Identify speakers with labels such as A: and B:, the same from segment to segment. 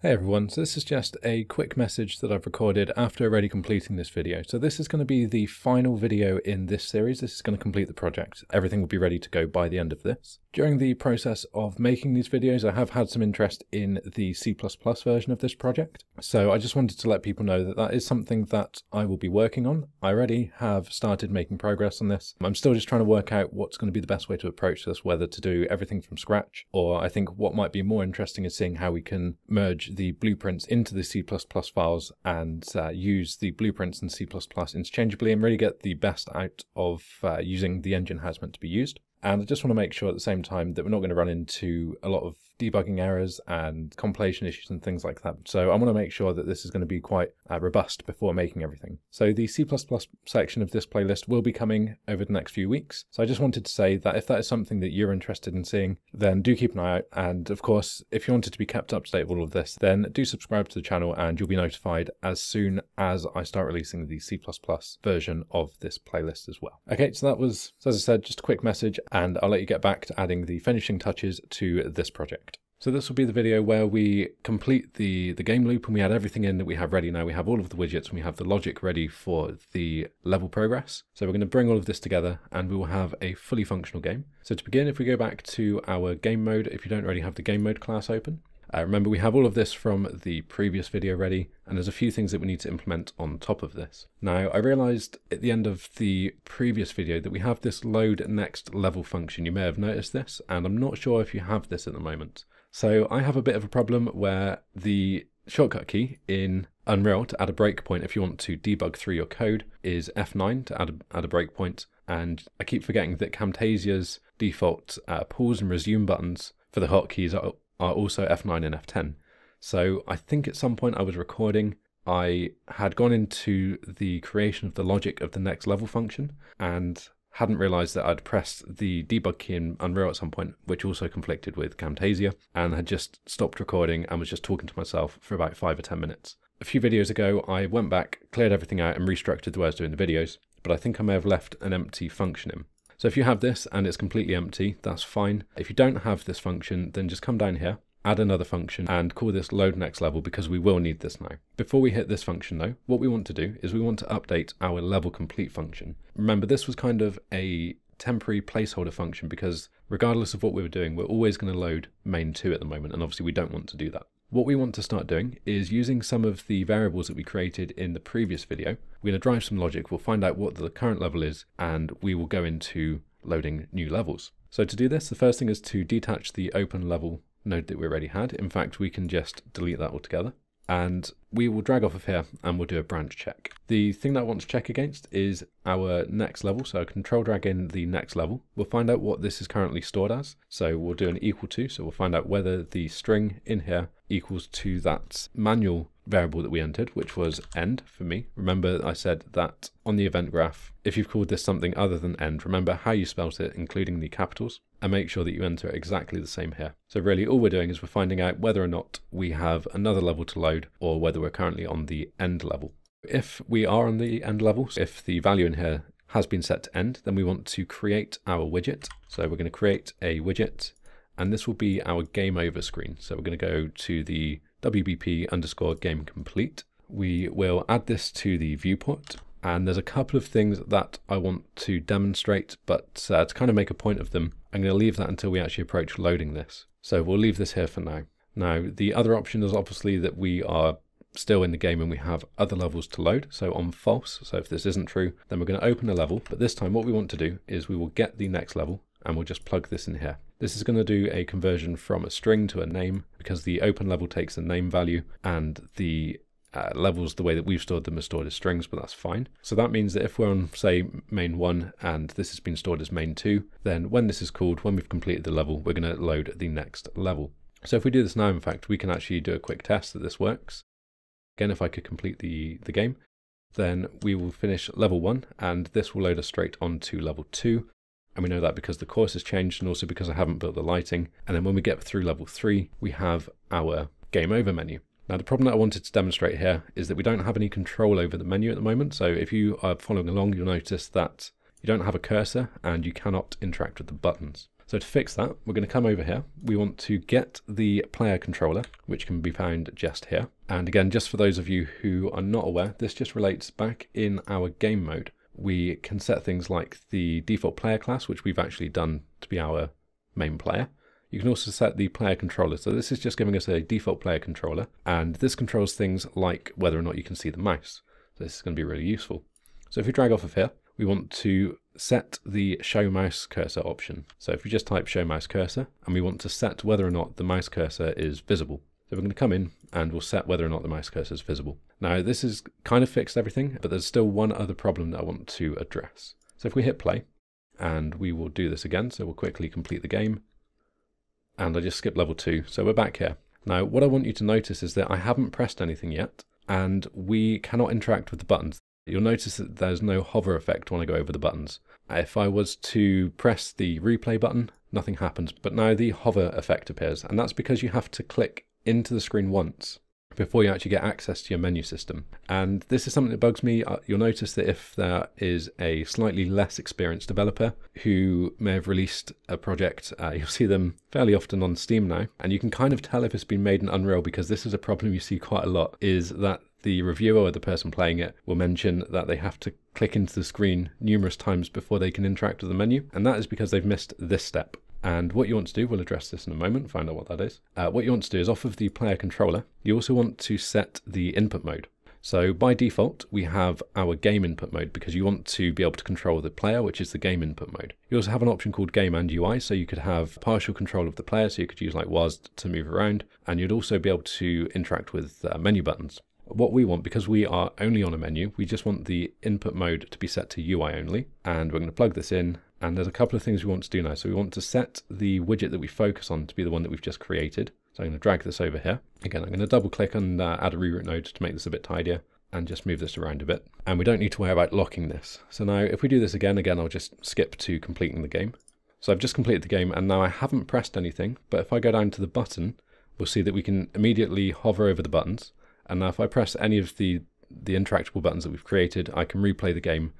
A: Hey everyone, so this is just a quick message that I've recorded after already completing this video. So this is going to be the final video in this series. This is going to complete the project. Everything will be ready to go by the end of this. During the process of making these videos, I have had some interest in the C++ version of this project. So I just wanted to let people know that that is something that I will be working on. I already have started making progress on this. I'm still just trying to work out what's going to be the best way to approach this, whether to do everything from scratch, or I think what might be more interesting is seeing how we can merge the blueprints into the C++ files and uh, use the blueprints and C++ interchangeably and really get the best out of uh, using the engine it's meant to be used. And I just want to make sure at the same time that we're not going to run into a lot of debugging errors and compilation issues and things like that. So I want to make sure that this is going to be quite uh, robust before making everything. So the C++ section of this playlist will be coming over the next few weeks. So I just wanted to say that if that is something that you're interested in seeing, then do keep an eye out. And of course, if you wanted to be kept up to date with all of this, then do subscribe to the channel and you'll be notified as soon as I start releasing the C++ version of this playlist as well. Okay, so that was, as I said, just a quick message and I'll let you get back to adding the finishing touches to this project. So this will be the video where we complete the, the game loop and we add everything in that we have ready now. We have all of the widgets and we have the logic ready for the level progress. So we're going to bring all of this together and we will have a fully functional game. So to begin, if we go back to our game mode, if you don't already have the game mode class open, uh, remember, we have all of this from the previous video ready, and there's a few things that we need to implement on top of this. Now, I realized at the end of the previous video that we have this load next level function. You may have noticed this, and I'm not sure if you have this at the moment. So I have a bit of a problem where the shortcut key in Unreal to add a breakpoint if you want to debug through your code is F9 to add a, add a breakpoint. And I keep forgetting that Camtasia's default uh, pause and resume buttons for the hotkeys are are also F9 and F10. So I think at some point I was recording, I had gone into the creation of the logic of the next level function and hadn't realized that I'd pressed the debug key in Unreal at some point, which also conflicted with Camtasia, and had just stopped recording and was just talking to myself for about five or 10 minutes. A few videos ago, I went back, cleared everything out, and restructured the way I was doing the videos, but I think I may have left an empty function in. So if you have this and it's completely empty, that's fine. If you don't have this function, then just come down here, add another function and call this load next level because we will need this now. Before we hit this function though, what we want to do is we want to update our level complete function. Remember this was kind of a temporary placeholder function because regardless of what we were doing, we're always going to load main2 at the moment and obviously we don't want to do that. What we want to start doing is using some of the variables that we created in the previous video. We're going to drive some logic, we'll find out what the current level is, and we will go into loading new levels. So to do this, the first thing is to detach the open level node that we already had. In fact, we can just delete that altogether. And we will drag off of here and we'll do a branch check. The thing that I want to check against is our next level. So control drag in the next level. We'll find out what this is currently stored as. So we'll do an equal to. So we'll find out whether the string in here equals to that manual variable that we entered, which was end for me. Remember I said that on the event graph, if you've called this something other than end, remember how you spelt it, including the capitals, and make sure that you enter exactly the same here. So really all we're doing is we're finding out whether or not we have another level to load or whether we're currently on the end level. If we are on the end level, if the value in here has been set to end, then we want to create our widget. So we're going to create a widget and this will be our game over screen. So we're going to go to the WBP underscore game complete. We will add this to the viewport and there's a couple of things that I want to demonstrate, but uh, to kind of make a point of them, I'm going to leave that until we actually approach loading this. So we'll leave this here for now. Now, the other option is obviously that we are still in the game and we have other levels to load. So on false, so if this isn't true, then we're going to open a level. But this time what we want to do is we will get the next level and we'll just plug this in here. This is going to do a conversion from a string to a name because the open level takes a name value and the uh, levels the way that we've stored them are stored as strings, but that's fine. So that means that if we're on, say, main 1 and this has been stored as main 2, then when this is called, when we've completed the level, we're going to load the next level. So if we do this now, in fact, we can actually do a quick test that this works. Again, if I could complete the, the game, then we will finish level 1 and this will load us straight onto level 2 and we know that because the course has changed and also because I haven't built the lighting. And then when we get through level three, we have our game over menu. Now the problem that I wanted to demonstrate here is that we don't have any control over the menu at the moment. So if you are following along, you'll notice that you don't have a cursor and you cannot interact with the buttons. So to fix that, we're going to come over here. We want to get the player controller, which can be found just here. And again, just for those of you who are not aware, this just relates back in our game mode. We can set things like the default player class, which we've actually done to be our main player. You can also set the player controller. So this is just giving us a default player controller. And this controls things like whether or not you can see the mouse. So this is going to be really useful. So if we drag off of here, we want to set the show mouse cursor option. So if we just type show mouse cursor and we want to set whether or not the mouse cursor is visible. So we're going to come in and we'll set whether or not the mouse cursor is visible. Now this has kind of fixed everything, but there's still one other problem that I want to address. So if we hit play and we will do this again, so we'll quickly complete the game and I just skipped level two. So we're back here. Now what I want you to notice is that I haven't pressed anything yet and we cannot interact with the buttons. You'll notice that there's no hover effect when I go over the buttons. If I was to press the replay button, nothing happens, but now the hover effect appears, and that's because you have to click into the screen once before you actually get access to your menu system. And this is something that bugs me. Uh, you'll notice that if there is a slightly less experienced developer who may have released a project, uh, you'll see them fairly often on Steam now. And you can kind of tell if it's been made in Unreal because this is a problem you see quite a lot, is that the reviewer or the person playing it will mention that they have to click into the screen numerous times before they can interact with the menu. And that is because they've missed this step. And what you want to do, we'll address this in a moment, find out what that is. Uh, what you want to do is off of the player controller, you also want to set the input mode. So by default, we have our game input mode because you want to be able to control the player, which is the game input mode. You also have an option called game and UI, so you could have partial control of the player, so you could use like WASD to move around, and you'd also be able to interact with uh, menu buttons. What we want, because we are only on a menu, we just want the input mode to be set to UI only, and we're going to plug this in and there's a couple of things we want to do now. So we want to set the widget that we focus on to be the one that we've just created. So I'm going to drag this over here. Again, I'm going to double click and uh, add a reroute node to make this a bit tidier and just move this around a bit. And we don't need to worry about locking this. So now if we do this again, again, I'll just skip to completing the game. So I've just completed the game and now I haven't pressed anything, but if I go down to the button, we'll see that we can immediately hover over the buttons. And now if I press any of the, the interactable buttons that we've created, I can replay the game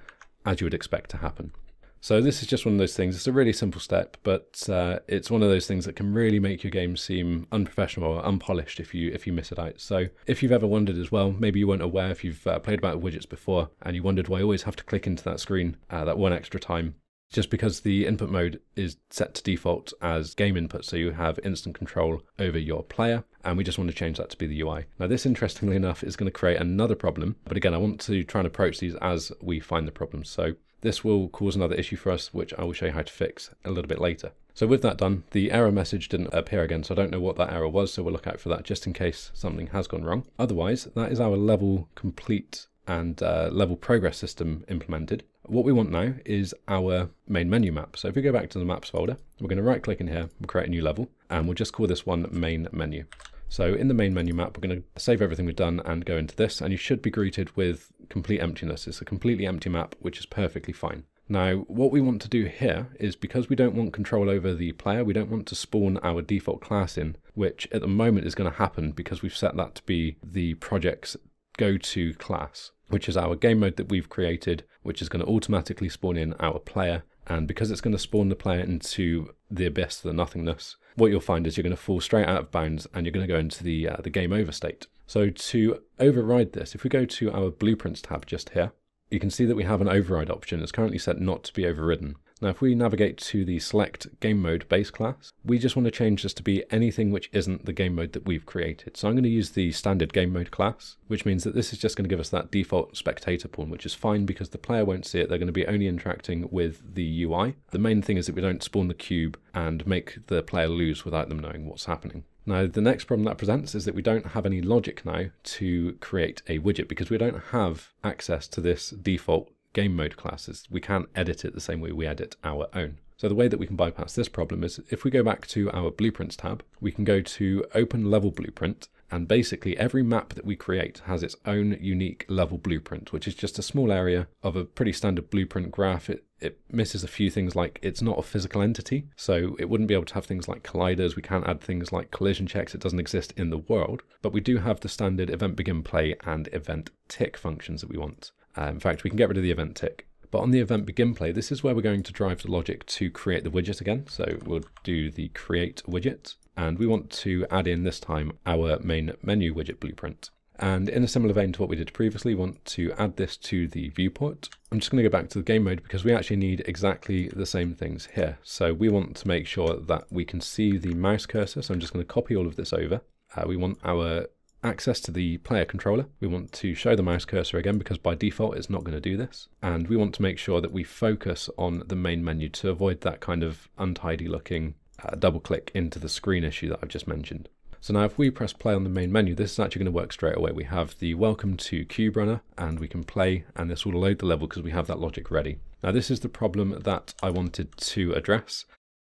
A: as you would expect to happen. So this is just one of those things. It's a really simple step, but uh, it's one of those things that can really make your game seem unprofessional or unpolished if you if you miss it out. So if you've ever wondered as well, maybe you weren't aware if you've uh, played about widgets before and you wondered why I always have to click into that screen uh, that one extra time. Just because the input mode is set to default as game input, so you have instant control over your player, and we just want to change that to be the UI. Now, this, interestingly enough, is going to create another problem, but again, I want to try and approach these as we find the problems. So this will cause another issue for us, which I will show you how to fix a little bit later. So with that done, the error message didn't appear again, so I don't know what that error was, so we'll look out for that just in case something has gone wrong. Otherwise, that is our level complete and uh, level progress system implemented. What we want now is our main menu map. So if we go back to the maps folder, we're going to right click in here, we'll create a new level, and we'll just call this one main menu. So in the main menu map, we're going to save everything we've done and go into this, and you should be greeted with complete emptiness. It's a completely empty map, which is perfectly fine. Now, what we want to do here is because we don't want control over the player, we don't want to spawn our default class in, which at the moment is going to happen because we've set that to be the project's go-to class, which is our game mode that we've created, which is going to automatically spawn in our player. And because it's going to spawn the player into the abyss, the nothingness, what you'll find is you're going to fall straight out of bounds and you're going to go into the, uh, the game over state. So to override this, if we go to our blueprints tab just here, you can see that we have an override option. It's currently set not to be overridden. Now, if we navigate to the select game mode base class, we just want to change this to be anything which isn't the game mode that we've created. So I'm going to use the standard game mode class, which means that this is just going to give us that default spectator pawn, which is fine because the player won't see it. They're going to be only interacting with the UI. The main thing is that we don't spawn the cube and make the player lose without them knowing what's happening. Now, the next problem that presents is that we don't have any logic now to create a widget because we don't have access to this default game mode classes. We can't edit it the same way we edit our own. So the way that we can bypass this problem is if we go back to our blueprints tab, we can go to open level blueprint and basically every map that we create has its own unique level blueprint, which is just a small area of a pretty standard blueprint graph. It, it misses a few things like it's not a physical entity, so it wouldn't be able to have things like colliders. We can't add things like collision checks. It doesn't exist in the world, but we do have the standard event begin play and event tick functions that we want. Uh, in fact, we can get rid of the event tick But on the event begin play, this is where we're going to drive the logic to create the widget again. So we'll do the create widget and we want to add in this time our main menu widget blueprint. And in a similar vein to what we did previously, we want to add this to the viewport. I'm just going to go back to the game mode because we actually need exactly the same things here. So we want to make sure that we can see the mouse cursor. So I'm just going to copy all of this over. Uh, we want our access to the player controller. We want to show the mouse cursor again because by default it's not going to do this. And we want to make sure that we focus on the main menu to avoid that kind of untidy looking uh, double click into the screen issue that I've just mentioned. So now if we press play on the main menu, this is actually going to work straight away. We have the welcome to Cube Runner and we can play and this will load the level because we have that logic ready. Now this is the problem that I wanted to address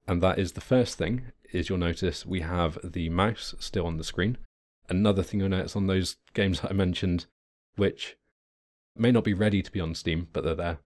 A: and that is the first thing is you'll notice we have the mouse still on the screen. Another thing you'll notice on those games that I mentioned, which may not be ready to be on Steam, but they're there,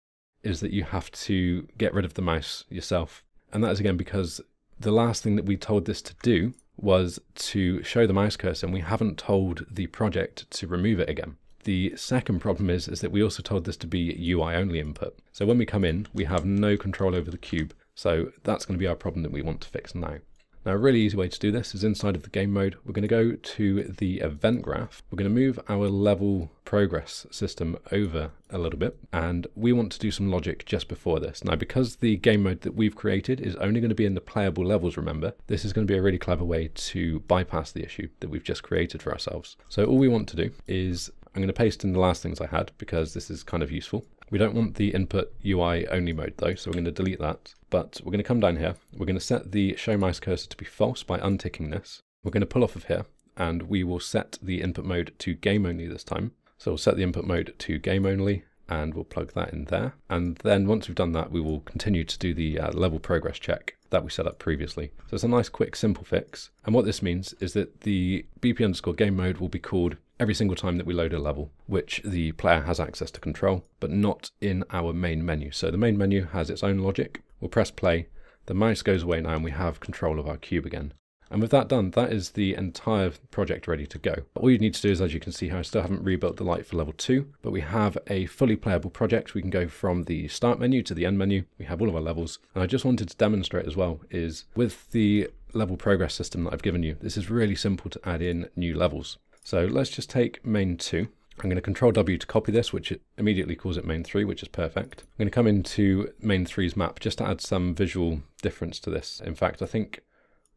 A: is that you have to get rid of the mouse yourself. And that is again because the last thing that we told this to do was to show the mouse cursor and we haven't told the project to remove it again. The second problem is, is that we also told this to be UI only input. So when we come in, we have no control over the cube. So that's going to be our problem that we want to fix now. Now a really easy way to do this is inside of the game mode, we're going to go to the event graph. We're going to move our level progress system over a little bit and we want to do some logic just before this. Now because the game mode that we've created is only going to be in the playable levels remember, this is going to be a really clever way to bypass the issue that we've just created for ourselves. So all we want to do is I'm going to paste in the last things I had because this is kind of useful. We don't want the input UI only mode though, so we're going to delete that. But we're going to come down here. We're going to set the show mouse cursor to be false by unticking this. We're going to pull off of here and we will set the input mode to game only this time. So we'll set the input mode to game only and we'll plug that in there. And then once we've done that, we will continue to do the uh, level progress check that we set up previously. So it's a nice, quick, simple fix. And what this means is that the BP underscore game mode will be called every single time that we load a level, which the player has access to control, but not in our main menu. So the main menu has its own logic. We'll press play, the mouse goes away now and we have control of our cube again. And with that done, that is the entire project ready to go. All you need to do is, as you can see here, I still haven't rebuilt the light for level 2, but we have a fully playable project. We can go from the start menu to the end menu. We have all of our levels. And I just wanted to demonstrate as well is with the level progress system that I've given you, this is really simple to add in new levels. So let's just take main 2. I'm going to control W to copy this, which immediately calls it main 3, which is perfect. I'm going to come into main 3's map just to add some visual difference to this. In fact, I think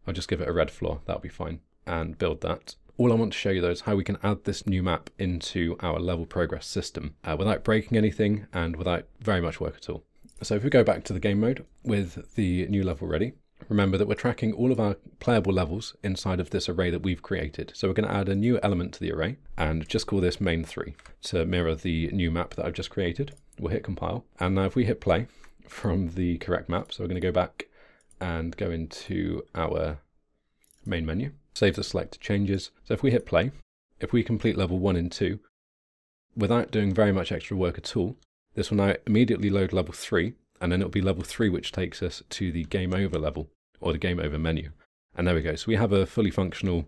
A: I'll just give it a red floor, that'll be fine, and build that. All I want to show you though is how we can add this new map into our level progress system uh, without breaking anything and without very much work at all. So if we go back to the game mode with the new level ready, Remember that we're tracking all of our playable levels inside of this array that we've created. So we're going to add a new element to the array and just call this main3 to mirror the new map that I've just created. We'll hit compile. And now if we hit play from the correct map, so we're going to go back and go into our main menu, save the selected changes. So if we hit play, if we complete level 1 and 2, without doing very much extra work at all, this will now immediately load level 3 and then it'll be level three, which takes us to the game over level or the game over menu. And there we go. So we have a fully functional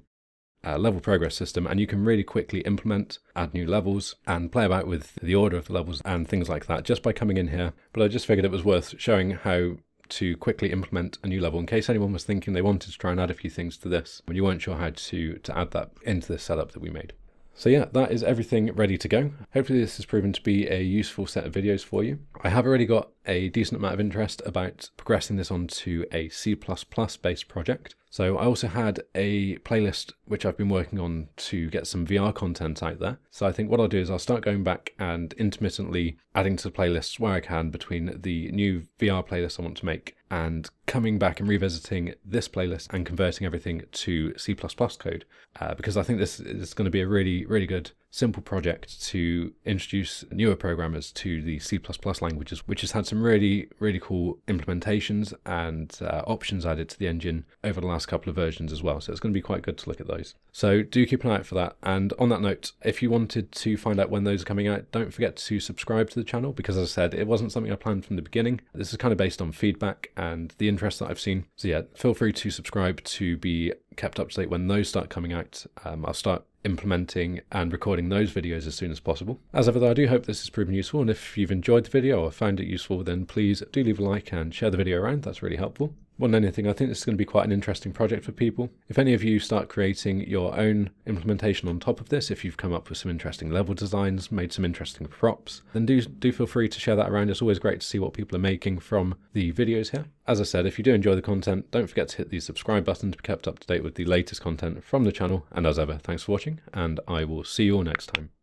A: uh, level progress system, and you can really quickly implement, add new levels, and play about with the order of the levels and things like that just by coming in here. But I just figured it was worth showing how to quickly implement a new level in case anyone was thinking they wanted to try and add a few things to this when you weren't sure how to, to add that into this setup that we made. So yeah, that is everything ready to go. Hopefully this has proven to be a useful set of videos for you. I have already got a decent amount of interest about progressing this onto a C++ based project. So I also had a playlist which I've been working on to get some VR content out there. So I think what I'll do is I'll start going back and intermittently adding to the playlists where I can between the new VR playlist I want to make and coming back and revisiting this playlist and converting everything to C++ code uh, because I think this is going to be a really, really good simple project to introduce newer programmers to the C++ languages, which has had some really, really cool implementations and uh, options added to the engine over the last couple of versions as well. So it's going to be quite good to look at those. So do keep an eye out for that. And on that note, if you wanted to find out when those are coming out, don't forget to subscribe to the channel because as I said, it wasn't something I planned from the beginning. This is kind of based on feedback and the interest that I've seen. So yeah, feel free to subscribe to be kept up to date when those start coming out. Um, I'll start implementing and recording those videos as soon as possible. As ever though, I do hope this has proven useful and if you've enjoyed the video or found it useful then please do leave a like and share the video around, that's really helpful. More than anything, I think this is going to be quite an interesting project for people. If any of you start creating your own implementation on top of this, if you've come up with some interesting level designs, made some interesting props, then do, do feel free to share that around. It's always great to see what people are making from the videos here. As I said, if you do enjoy the content, don't forget to hit the subscribe button to be kept up to date with the latest content from the channel. And as ever, thanks for watching, and I will see you all next time.